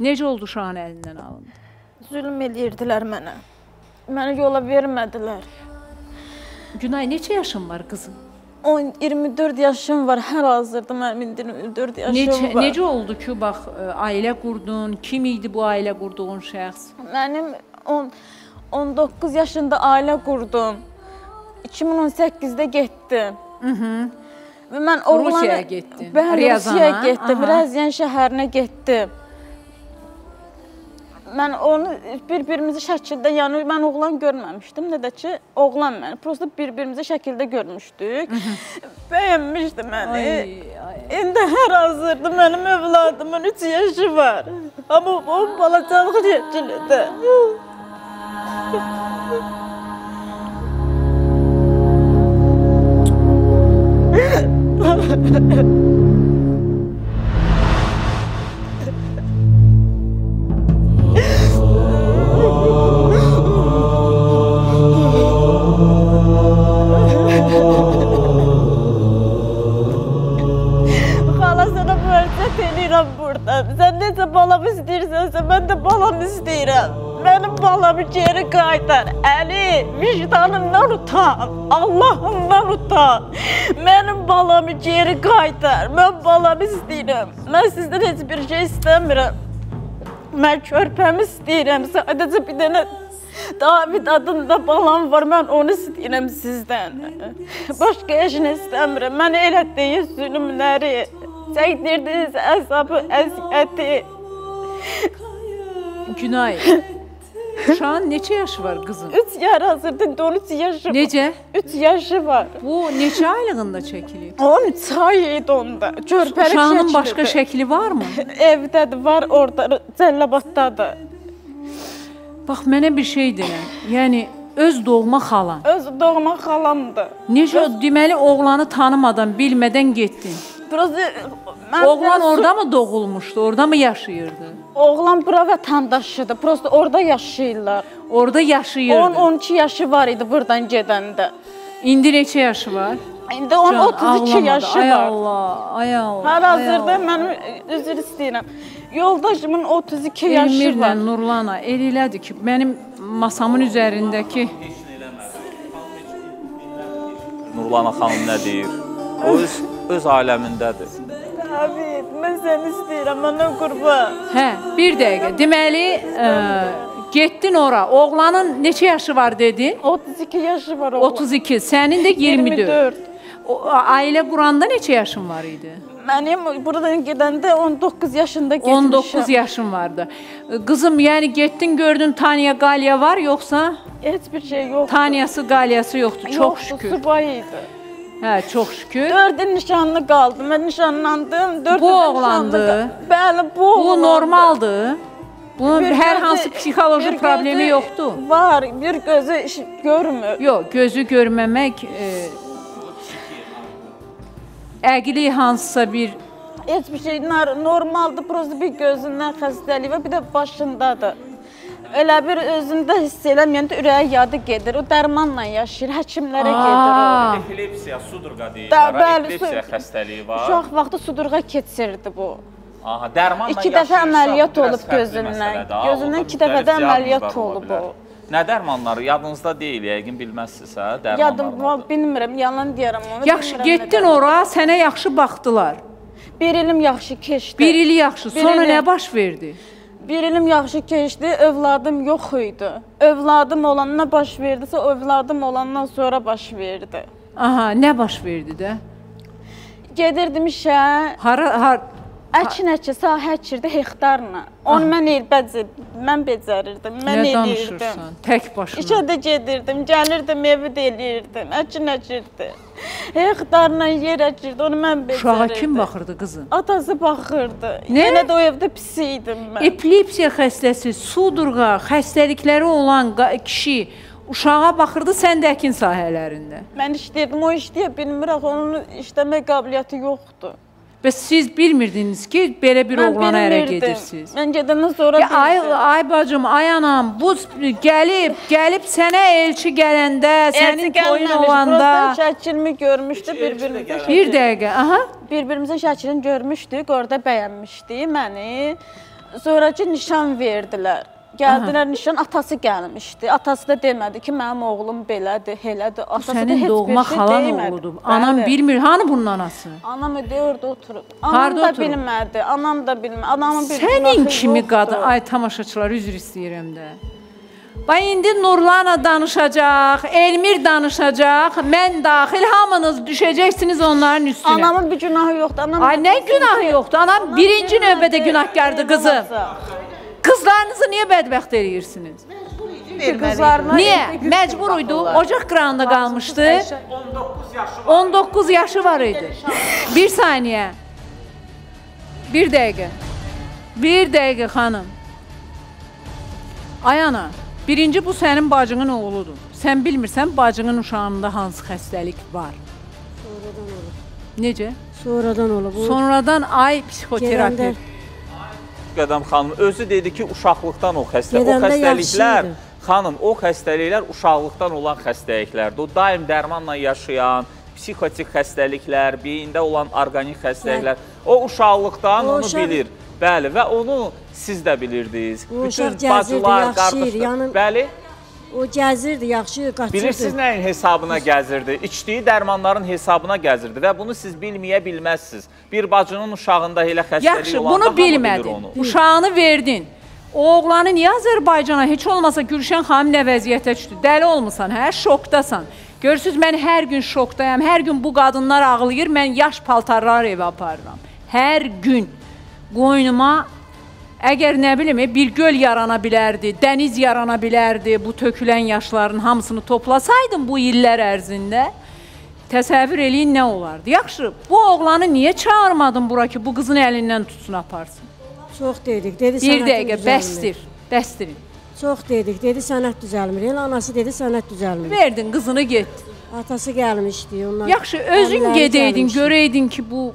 Necə oldu uşağın əlindən alındı? Zülm eləyirdilər mənə. Məni yola vermədilər. Günay neçə yaşın var qızım? 10 24 yaşım var. Hər hazırda mənim indi 24 yaşım Necə var. necə oldu ki, bax ə, ailə qurdun? Kim idi bu ailə qurduğun şəxs? Mənim 10 19 yaşında ailə qurdum. 2018-də getdim. Mhm. Və mən oğlanı Rusiyaya getdin, Riyazana. Rusiyaya getdim. Rəzyan şəhərinə getdim. Mən onu bir-birimizi şəkildə, yəni mən oğlan görməmişdim, nə də ki, oğlan məni. Prosta bir-birimizi şəkildə görmüşdük. Bəyənmişdi məni. Ay, ay. İndi hər hazırda mənim övladımın 3 yaşı var. Amma o balacalıq yeçilidir. Xala vicdanından utan. Allahından utan. Mənim balamı geri qaytar. Mən balamı istəyirəm. Mən sizdən heç bir şey istəmirəm. Mən körpəmi istəyirəm. Sadəcə bir dənə David adında balam var. Mən onu istəyirəm sizdən. Başqa heç nə istəmirəm. Mən elətdiyiniz zülmləri, çəkdirdiyiniz əzabı, əziyyəti. Günay. Uşağın neçə yaşı var qızım? 3 yaş hazırda 13 yaşı var. Necə? 3 yaşı var. Bu neçə aylığında çəkilib? 13 ay idi onda. Körpəlik Uşağının şəklidir. başqa şəkli varmı? Evdədir, var orada, Cəllabaddadır. Bax mənə bir şey denən. Yəni öz doğma xalan. Öz doğma xalamdır. Necə o deməli oğlanı tanımadan, bilmədən getdin. Biraz mən Oğlan orada mı doğulmuşdu? Orada mı yaşayırdı? Oğlan bura vətəndaşıdır. Prosta orada yaşayırlar. Orada yaşayırdı. 10-12 yaşı var idi burdan gedəndə. İndi neçə yaşı var? İndi onun Can, 32 ağlamadı. yaşı ay var. Allah, ay Allah. Hal-hazırda ay Allah. mənim üzr istəyirəm. Yoldaşımın 32 yaşı Elmirlə var. Nurlana el elədi ki, mənim masamın üzərindəki Nurlana xanım nə deyir? O öz öz aləmindədir. David, mən səni istəyirəm, ana qurban. Hə, bir dəqiqə. Deməli, ə, getdin ora. Oğlanın neçə yaşı var dedin? 32 yaşı var oğlan. 32. Sənin də 24. 24. O, ailə quranda neçə yaşın var idi? Mənim buradan gedəndə 19 yaşında getmişəm. 19 yaşın vardı. Qızım, yəni getdin gördün Tanya Qaliya var yoxsa? Heç bir şey yox. Taniyası, Qaliyası yoxdur. Çox Yoxdur, şükür. Subay idi. Hə, çox şükür. 4 il nişanlı qaldım. Mən nişanlandım. 4 Bu oğlandı. Bəli, bu Bu oğlandı. normaldır. Bunun Bir hər gözü- hansı psixoloji problemi yoxdur. Var, bir gözü görmür. Yox, gözü görməmək e, əqli hansısa bir Heç bir şey normaldır. Prosta bir gözündən xəstəlik var, bir də başındadır. Elə bir özündə hiss eləməyəndə ürəyi yadı gedir. O dərmanla yaşayır, həkimlərə gedir. o. Epilepsiya, sudurqa deyirlər. Epilepsiya xəstəliyi var. Uşaq vaxtı sudurğa keçirdi bu. Aha, dərmanla İki dəfə yaşayırsa, əməliyyat olub gözündən. Gözündən iki dəfə də əməliyyat olub o. Nə dərmanları yadınızda deyil, yəqin bilməzsinizsə, dərmanlar. Yadım, bilmirəm, yalan deyirəm onu. yaxşı bilmirəm getdin ora, sənə yaxşı baxdılar. Bir ilim yaxşı keçdi. Bir ili yaxşı. Sonra nə baş verdi? Bir ilim yaxşı keçdi, övladım yox idi. Övladım olandan baş verdisə, övladım olandan sonra baş verdi. Aha, nə baş verdi də? Gedirdim işə, Hara har əkin əki, sahə əkirdi hektarla. Onu mən el bəcər, mən becərirdim, mən nə eləyirdim. danışırsan? Tək başına. İşə də gedirdim, gəlirdim, evi də eləyirdim, əkin əkirdi. Hektarla yer əkirdi, onu mən becərirdim. Uşağa kim baxırdı qızım? Atası baxırdı. Nə? Yenə də o evdə pis idim mən. Epilepsiya xəstəsi, sudurğa, xəstəlikləri olan kişi uşağa baxırdı, sən də əkin sahələrində. Mən işləyirdim, o işləyə bilmirəm, onun işləmə qabiliyyəti yoxdur. Bəs siz bilmirdiniz ki, belə bir Mən oğlana ərə gedirsiniz. Mən gedəndən sonra Ya ay ay bacım, ay anam, bu gəlib, gəlib sənə elçi gələndə, sənin Elçi toyun gəlməmiş, olanda prosta şəkilimi görmüşdü bir-birimizə. bir dəqiqə, aha. Bir-birimizin şəklini görmüşdük, orada bəyənmişdi məni. Sonracı nişan verdilər. Gəldilər nişan, atası gəlmişdi. Atası da demədi ki, mənim oğlum belədir, elədir. Atası da sənin heç doğma bir şey xalan demədi. oğludur. Anam Bəli. bilmir, hanı bunun anası? Anam ödə orada oturub. Anam da oturub? bilmədi. Anam da bilmədi. Anamın bir Sənin kimi qadın, ay tamaşaçılar üzr istəyirəm də. Bax indi Nurlana danışacaq, Elmir danışacaq, mən daxil hamınız düşəcəksiniz onların üstünə. Anamın bir günahı yoxdur. Anam Ay nə günahı yoxdur? Anam birinci növbədə günahkardır qızım. Qızlarınızı niyə bədbəxt eləyirsiniz? Qızlarına Niyə? evdə güc Məcbur idi. Ocaq qırağında qalmışdı. Ayşə- 19 yaşı var idi. Bir saniyə. Bir dəqiqə. Bir dəqiqə xanım. Ay ana, birinci bu sənin bacının oğludur. Sən bilmirsən bacının uşağında hansı xəstəlik var? Sonradan olub. Necə? Sonradan olub. Sonradan ay psixoterapevt. Qədəm xanım özü dedi ki, uşaqlıqdan o xəstə, o xəstəliklər, xanım, o xəstəliklər uşaqlıqdan olan xəstəliklərdir. O daim dərmanla yaşayan, psixotik xəstəliklər, beyində olan orqanik xəstəliklər, o uşaqlıqdan O onu uşaq- bilir. Bəli və onu siz də bilirdiniz. O uşaq gəzirdi, yaxşı, yanım- Bəli. O gəzirdi, yaxşı qaçırdı. Bilirsiniz nəyin hesabına gəzirdi? İçdiyi dərmanların hesabına gəzirdi və bunu siz bilməyə bilməzsiniz. Bir bacının uşağında elə xəstəlik Yaxşı, olanda bunu hamı bilir bilmədin. onu. Uşağını verdin. O oğlanı niyə Azərbaycana heç olmasa Gülşən xanım nə vəziyyətə düşdü? Dəli olmusan, hə? Şokdasan. Görürsüz mən hər gün şokdayam. Hər gün bu qadınlar ağlayır, mən yaş paltarlar evə aparıram. Hər gün qoynuma əgər nə bilim e, bir göl yarana bilərdi, dəniz yarana bilərdi, bu tökülən yaşların hamısını toplasaydım bu illər ərzində təsəvvür eləyin nə olardı. Yaxşı, bu oğlanı niyə çağırmadın bura ki, bu qızın əlindən tutsun aparsın? Çox dedik, dedi Bir sənət dəqiqə, düzəlmir. bəsdir, bəsdirin. Çox dedik, dedi sənət düzəlmir. El anası dedi sənət düzəlmir. Verdin, qızını get. Atası gəlmişdi, ondan. Yaxşı, özün gəlmişdi. görəydin ki, bu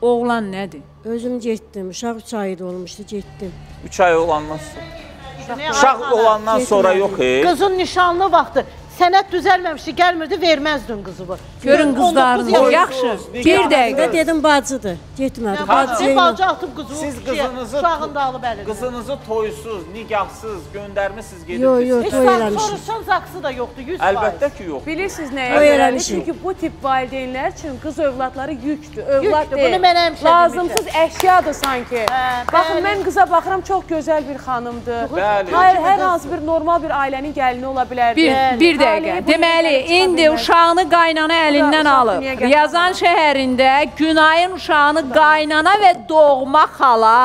oğlan nədir? Özüm getdim, uşaq 3 ayda olmuşdu, getdim. 3 ay olandan sonra. Uşaq olandan sonra yox, e. Qızın nişanlı vaxtı sənət düzəlməmişdi, gəlmirdi, verməzdin qızı bu. Görün 19 qızlarınız. yaş- Yaxşı, bir dəqiqə. dedim bacıdır, getmədi. Bacı, Bacı bacı atıb qızı Siz qızınızı uşağını da alıb əlindən. qızınızı toysuz, nigahsız göndərmisiniz gedib. Yo, yo, Heç toy vaxt eləmişik. soruşsan zaksı da yoxdur, 100 Əlbəttə ki, yox. Bilirsiniz Toy nəyə eləmişik. Çünki bu tip valideynlər üçün qız övladları yükdür. Övlad deyil. bunu mən həmişə Lazımsız əşyadır sanki. Hə, Baxın mən qıza baxıram, çox gözəl bir xanımdır. Hayır, hər hansı bir normal bir ailənin gəlini ola bilərdi. Bir, Bəli. Dəqiqə. Deməli, indi uşağını qaynana əlindən alıb. Yazan şəhərində Günayın uşağını qaynana və doğma xala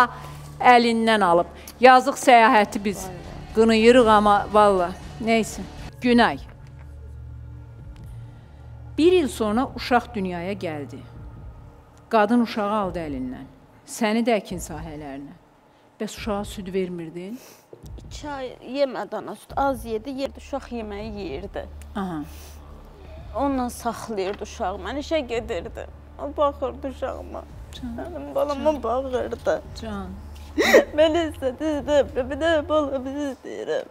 əlindən alıb. Yazıq səyahəti biz qınayırıq amma valla. Nəysə. Günay. Bir il sonra uşaq dünyaya gəldi. Qadın uşağı aldı əlindən. Səni də əkin sahələrinə. Bəs uşağa süd vermirdin? Çay yemədi ana süd, az yedi, yerdi, uşaq yeməyi yeyirdi. Aha. Onunla saxlayırdı uşağı. Mən işə gedirdim. O baxırdı uşağıma. Mənim balama baxırdı. Can. Mən istədim, bir də balamı istəyirəm.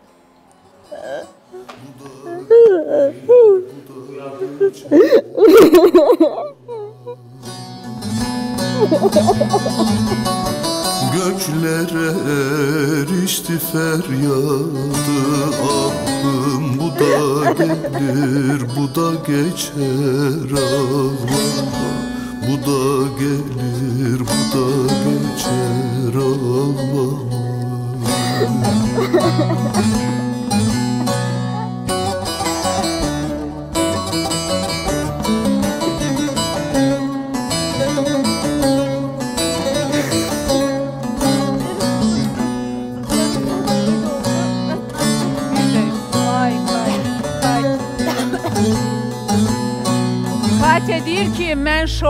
Göklere erişti feryadı. Ahım bu da gelir bu da geçer ağlama. Bu da gelir bu da geçer ağlama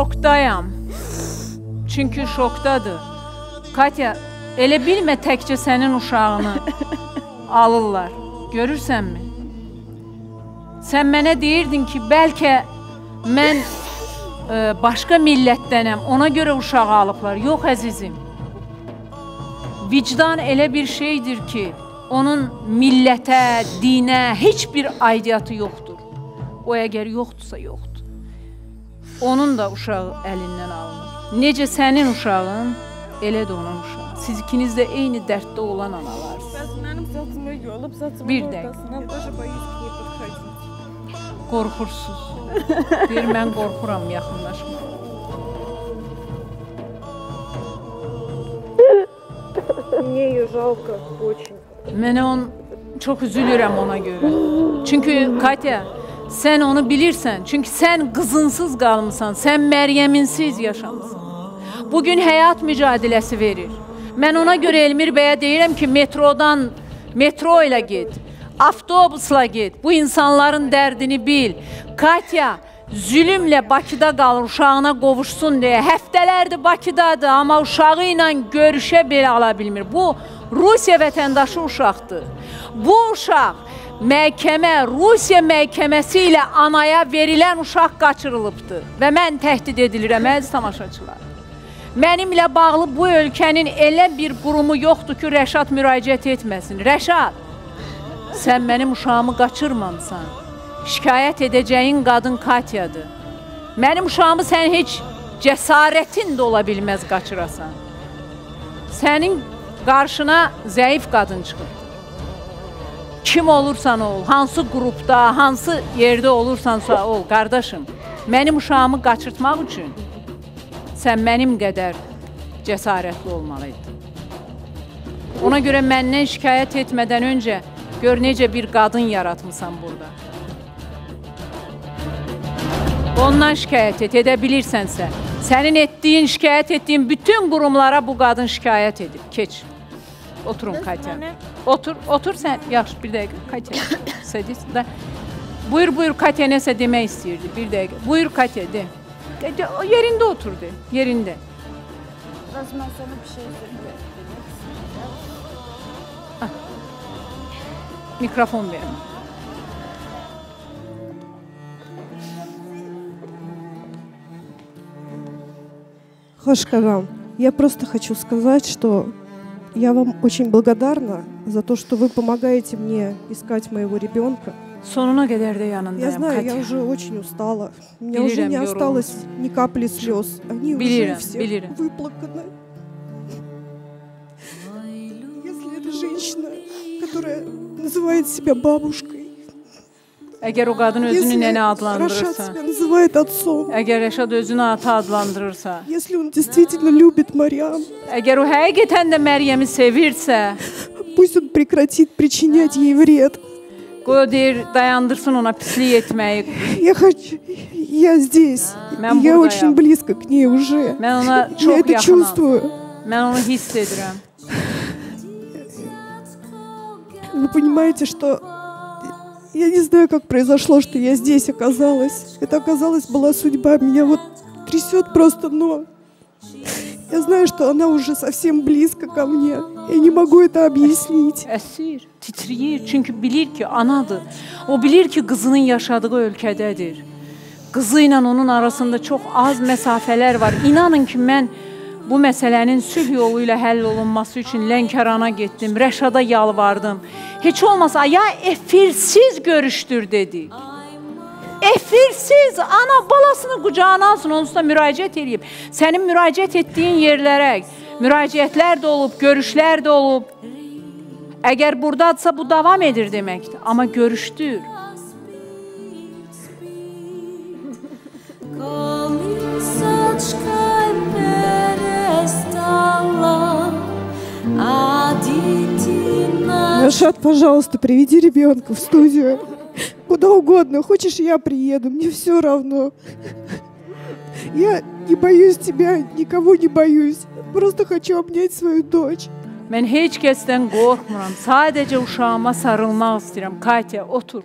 şokdayam. Çünki şokdadır. Katya, elə bilmə təkcə sənin uşağını alırlar. Görürsənmi? Sən mənə deyirdin ki, bəlkə mən ə, başqa millətdənəm, ona görə uşağı alıblar. Yox əzizim. Vicdan elə bir şeydir ki, onun millətə, dinə heç bir aidiyyatı yoxdur. O əgər yoxdursa yoxdur Onun da uşağı əlindən alınır. Necə sənin uşağın, elə də onun uşağı. Siz ikiniz də eyni dərddə olan analarsınız. Bəs mənim saçımı yolub, saçımın Bir dəqiqə. ortasına даже боюсь к ней подходить. Qorxursuz. Deyir mən qorxuram yaxınlaşmağa. Мне ее жалко очень. Mənə on çox üzülürəm ona görə. Çünki Katya, sən onu bilirsən. Çünki sən qızınsız qalmısan, sən Məryəminsiz yaşamısan. Bu gün həyat mücadiləsi verir. Mən ona görə Elmir bəyə deyirəm ki, metrodan metro ilə get. Avtobusla get. Bu insanların dərdini bil. Katya zülmlə Bakıda qalır, uşağına qovuşsun deyə. Həftələrdir Bakıdadır, amma uşağı ilə görüşə belə ala bilmir. Bu Rusiya vətəndaşı uşaqdır. Bu uşaq məhkəmə, Rusiya məhkəməsi ilə anaya verilən uşaq qaçırılıbdır və mən təhdid edilirəm əziz tamaşaçılar. Mənimlə bağlı bu ölkənin elə bir qurumu yoxdur ki, Rəşad müraciət etməsin. Rəşad, sən mənim uşağımı qaçırmamısan. Şikayət edəcəyin qadın Katyadır. Mənim uşağımı sən heç cəsarətin də ola bilməz qaçırasan. Sənin qarşına zəif qadın çıxır. Kim olursan ol, hansı qrupda, hansı yerdə olursansa ol, qardaşım. Mənim uşağımı qaçırtmaq üçün sən mənim qədər cəsarətli olmalıydın. Ona görə məndən şikayət etmədən öncə gör necə bir qadın yaratmısan burada. Ondan şikayət et, edə bilirsənsə. Sənin etdiyin, şikayət etdiyin bütün qurumlara bu qadın şikayət edib. Keç. Oturun Katya. Otur, otur sən. Yaxşı, bir dəqiqə. Katya. Sədis də. Buyur, buyur Katya nəsə demək istəyirdi. Bir dəqiqə. Buyur Katya, de. de, de o yerində otur de. Yerində. Biraz mən sənə bir şey söyləyim. Mikrofon verin. Хашкарам, я просто хочу сказать, что я вам очень благодарна за то, что вы помогаете мне искать моего ребенка. Sonuna qədər də Я знаю, я уже очень устала. У меня уже не осталось ни капли слез. Они уже все выплаканы. Если это женщина, которая называет себя бабушкой, Əgər o qadın özünü если nənə Рашад adlandırırsa, себя называет отцом, əgər Rəşad özünü ata adlandırırsa, если он действительно любит Мариам, əgər o həqiqətən də Məryəmi sevirsə, пусть он прекратит причинять ей вред. qoy o deyir, dayandırsın ona pislik etməyi. Я хочу, я здесь, Mən я buradayam. очень близко к ней уже. Mən ona Я çox это yaxınam. чувствую. Mən onu hiss edirəm. Вы понимаете, что я не знаю, как произошло, что я здесь оказалась. Это оказалась была судьба. Меня вот трясет просто, но я знаю, что она уже совсем близко ко мне. Я не могу это объяснить. Əsir, titrəyir, çünki bilir ki, anadır. O bilir ki, qızının yaşadığı ölkədədir. Qızı ilə onun arasında çox az məsafələr var. İnanın ki, mən bu məsələnin sülh yolu ilə həll olunması üçün Lənkərana getdim, Rəşada yalvardım. Heç olmasa ya efirsiz görüşdür dedik. Efirsiz ana balasını qucağına alsın, onsuz da müraciət eləyib. Sənin müraciət etdiyin yerlərə müraciətlər də olub, görüşlər də olub. Əgər burdadsa bu davam edir deməkdir, amma görüşdür. Qalın saçqa Рашат, пожалуйста, приведи ребенка в студию. Куда угодно. Хочешь, я приеду. Мне все равно. Я не боюсь тебя, никого не боюсь. Просто хочу обнять свою дочь. Mən heç kəsdən qorxmuram. Sadəcə uşağıma. Katya, otur.